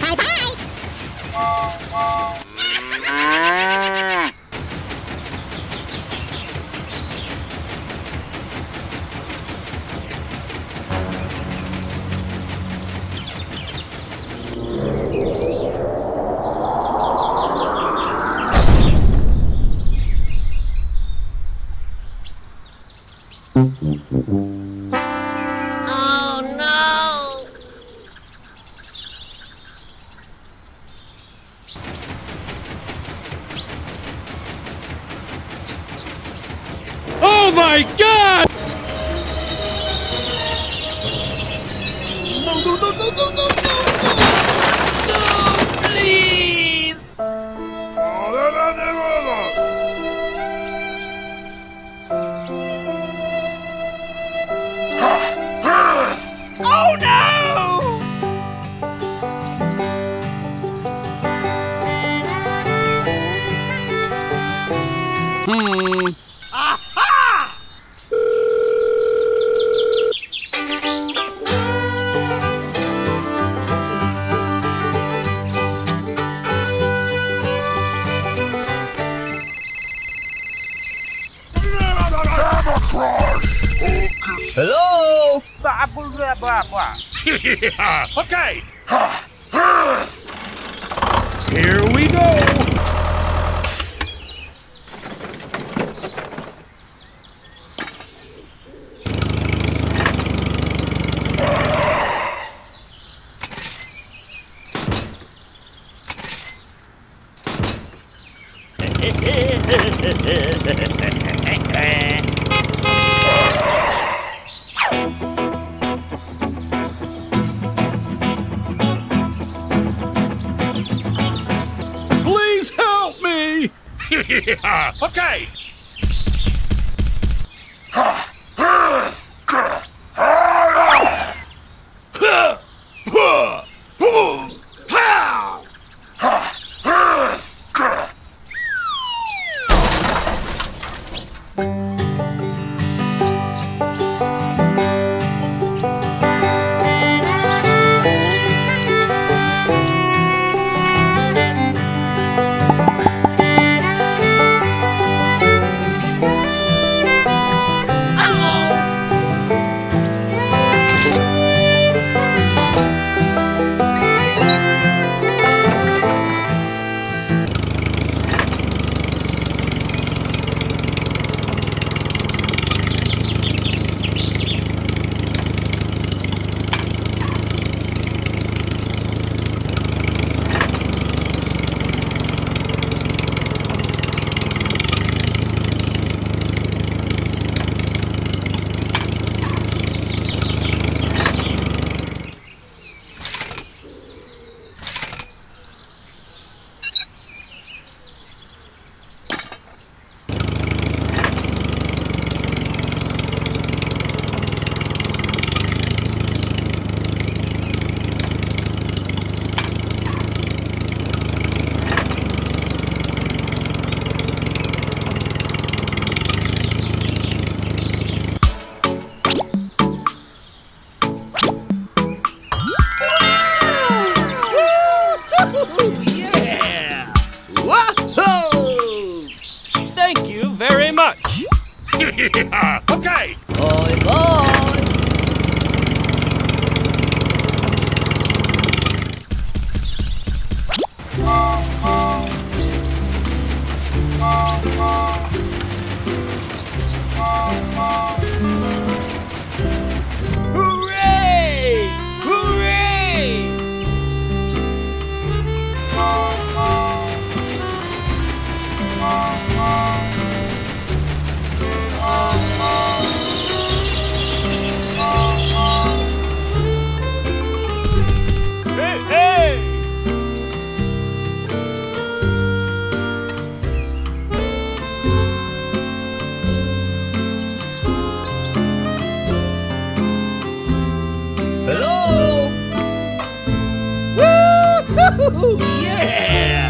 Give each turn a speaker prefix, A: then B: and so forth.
A: Bye-bye!
B: Oh my god!
C: No, no, no, no, no, no, no, no! No, please! Oh no!
B: Hmm.
C: Aha!
D: Hello?
C: Okay.
B: Here we go! Okay! okay! Woo, yeah!